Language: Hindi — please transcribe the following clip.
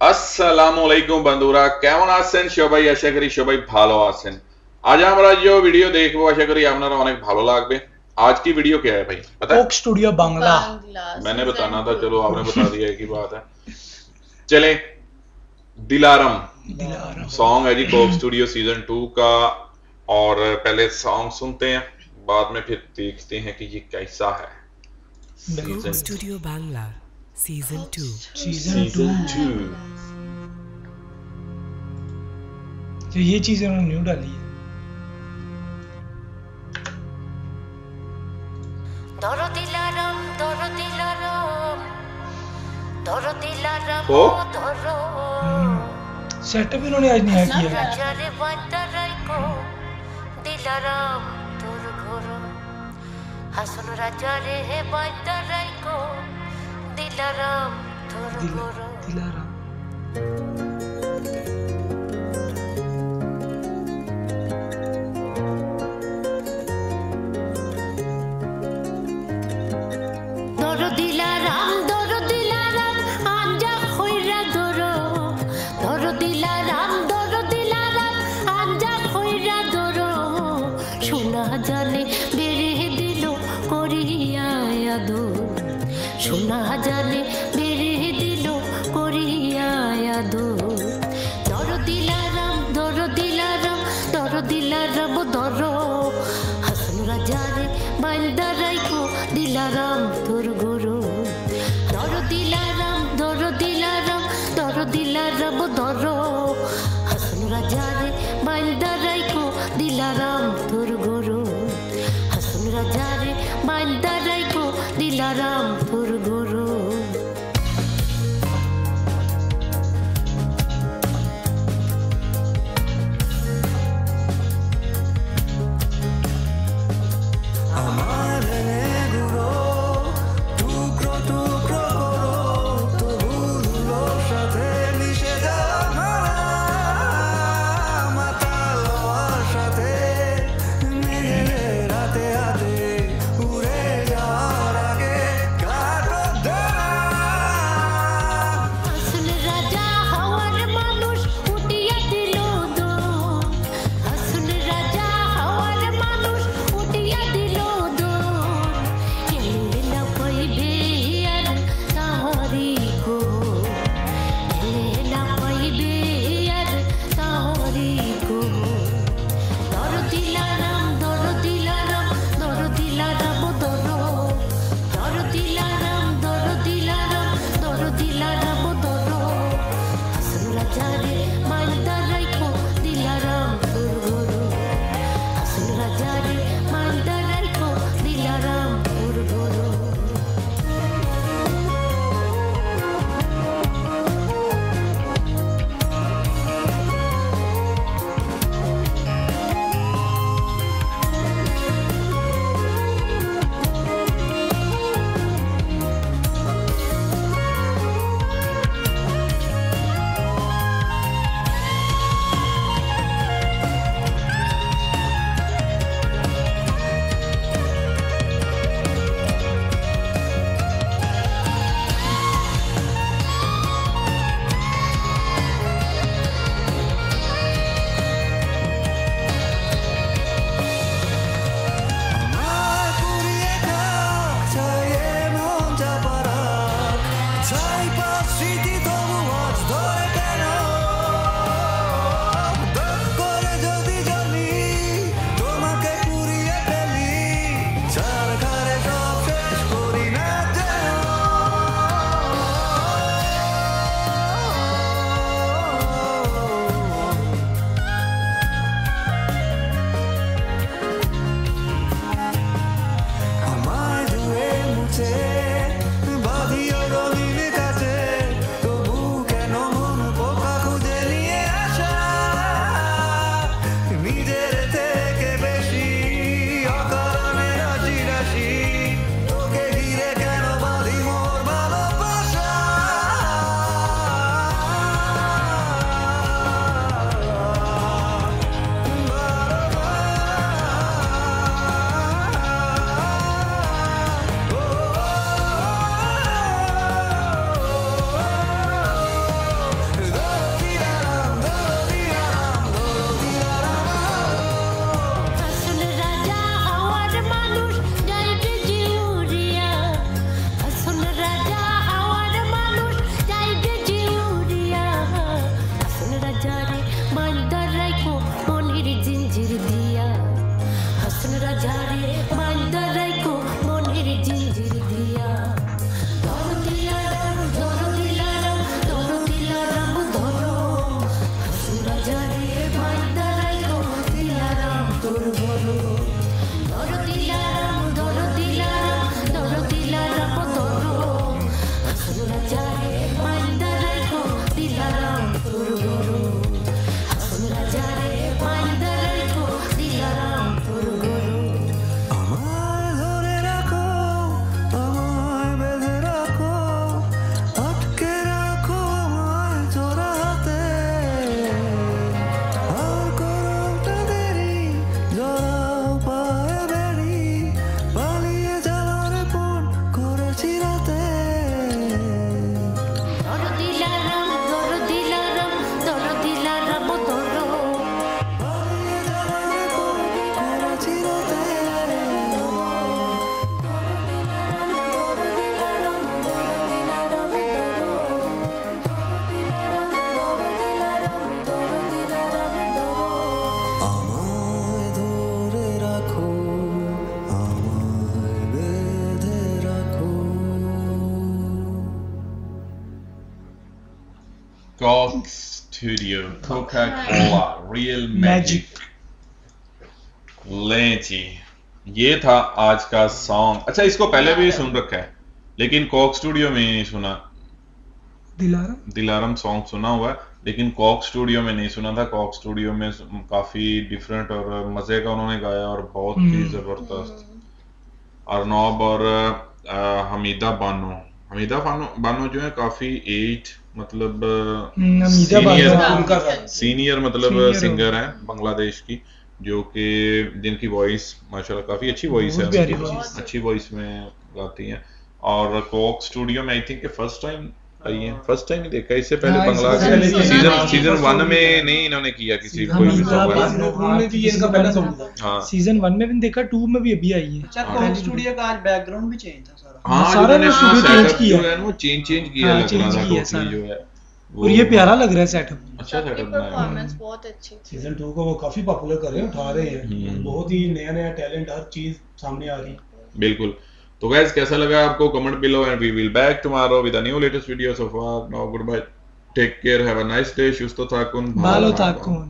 আসসালামু আলাইকুম বন্ধুরা কেমন আছেন সবাই আশা করি সবাই ভালো আছেন आज আমরা जो वीडियो देखबो आशा करी আপনারা অনেক ভালো লাগবে आज की वीडियो क्या है भाई पता है कोक स्टूडियो बांग्ला मैंने बताना था चलो आपने बता दिया एक ही बात है चले दिलारम दिलारम सॉन्ग है जी कोक स्टूडियो सीजन टू का और पहले सॉन्ग सुनते हैं बाद में फिर देखते हैं कि ये कैसा है बिल्कुल। Season- studio Bangla season two season two तो ये चीज़ उन्होंने न्यू डाली है। हम्म। सेटअप उन्होंने आज नया किया। दिलाराम दिलाराम। না জানে, বেড়ে দিল করিয়া দর দিলারাম দর দিলারাম দর দিলারাম দর। হাসন রাজারে বাইন্দা রাইকো দিলারাম তোর গুরু। দর দিলারাম দর দিলারাম দর দিলারাম দর। হাসন রাজারে বাইন্দা রাইকো দিলারাম তোর গুরু। হাসন রাজারে বাইন্দা রাইকো দিলারাম Meine Damen studio coca cola real magic लें जी ये था आज का सॉन्ग अच्छा इसको पहले भी सुन रखा है लेकिन कॉक स्टूडियो में नहीं सुना। दिलारा दिलारम सॉन्ग सुना हुआ है लेकिन कॉक स्टूडियो में नहीं सुना था। कॉक स्टूडियो में काफ़ी डिफरेंट और मज़े का उन्होंने गाया और बहुत ही हम्म। ज़बरदस्त। अर्नब और अ, हमीदा बानो। हमीदा बानो बानो जो है काफ़ी एज मतलब हम्म, सीनियर सीनियर मतलब सिंगर है बांग्लादेश की जो कि जिनकी वॉइस माशाल्लाह काफ़ी अच्छी वॉइस है अच्छी वॉइस में गाती हैं। और कोक स्टूडियो में आई थिंक फ़र्स्ट टाइम आई है फ़र्स्ट टाइम ही देखा इससे पहले हाँ, बंगला सीज़न हाँ, सीज़न वन में नहीं इन्होंने किया किसी हाँ, कोई भी सॉन्ग में भी इनका पहला सॉन्ग था। हाँ। सीज़न वन में भी देखा टू में भी अभी आई है। अच्छा हाँ। कॉक स्टूडियो का आज बैकग्राउंड भी चेंज था सारा? हाँ सारा ना change setup किया। है ना वो चेंज चेंज किया हाँ, change था किया सारा। जो है और ये प्यारा लग रहा है सेटअप अच्छा सेटअप बनाया परफॉर्मेंस बहुत अच्छी थी। सीज़न टू को वो काफ़ी पॉपुलर कर रहे हैं उठा रहे हैं। हम्म। बहुत ही नया नया टैलेंट हर चीज़ सामने आ रही। है बिल्कुल। तो गैस कैसा लगा आपको? Comment below and we will back tomorrow with a new latest video so far now good bye take care have a nice day शुस्तो थाकुन भालो ताकुन